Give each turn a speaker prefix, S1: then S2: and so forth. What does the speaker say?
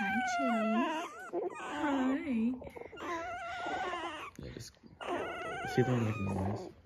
S1: Hi, Chase. Hi.
S2: Yeah, just, see don't make noise.